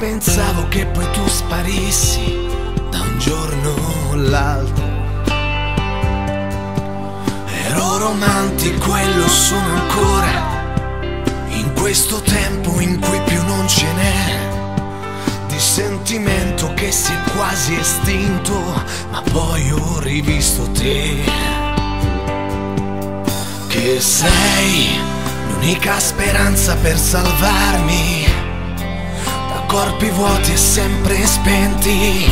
pensavo che poi tu sparissi da un giorno all'altro. Ero romantico e lo sono ancora, in questo tempo in cui più non ce n'è. Di sentimento che si è quasi estinto, ma poi ho rivisto te. Che sei l'unica speranza per salvarmi da corpi vuoti e sempre spenti.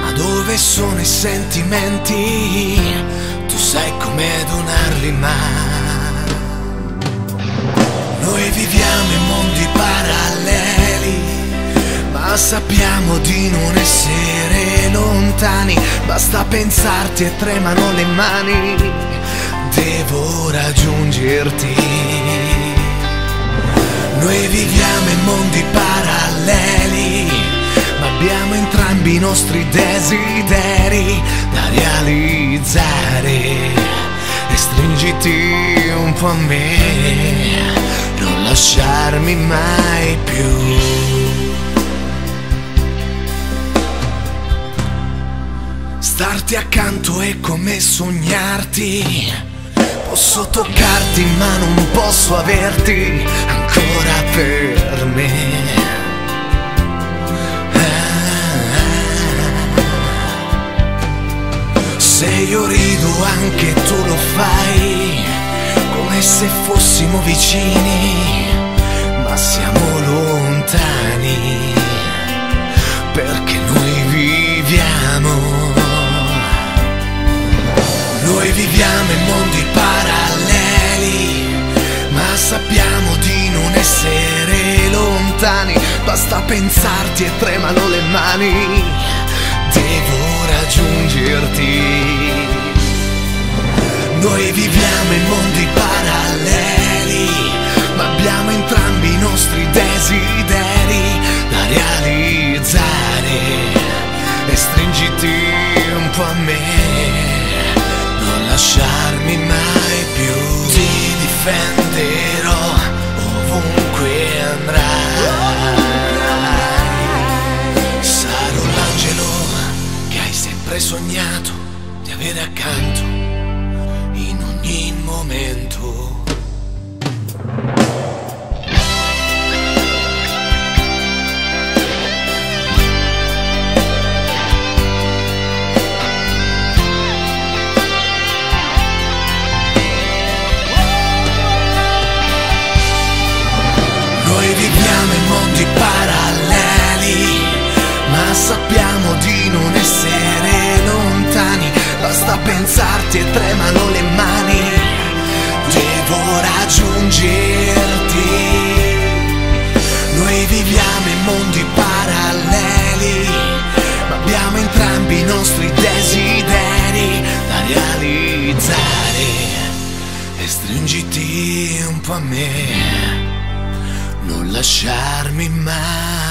Ma dove sono i sentimenti? Tu sai come donarli mai. Noi viviamo in mondi paralleli, ma sappiamo di non essere lontani. Basta pensarti e tremano le mani. Devo raggiungerti. Nostri desideri da realizzare. E stringiti un po' a me, non lasciarmi mai più. Starti accanto è come sognarti. Posso toccarti ma non posso averti ancora per anche tu lo fai, come se fossimo vicini, ma siamo lontani, perché noi viviamo. Noi viviamo in mondi paralleli, ma sappiamo di non essere lontani. Basta pensarti e tremano le mani. Noi viviamo in mondi paralleli, ma abbiamo entrambi i nostri desideri da realizzare. E stringiti un po' a me non lasciarmi mai più. Ti difenderò ovunque andrai. Sarò l'angelo che hai sempre sognato di avere accanto in momento. Raggiungerti. Noi viviamo in mondi paralleli, ma abbiamo entrambi i nostri desideri da realizzare. E stringiti un po' a me non lasciarmi mai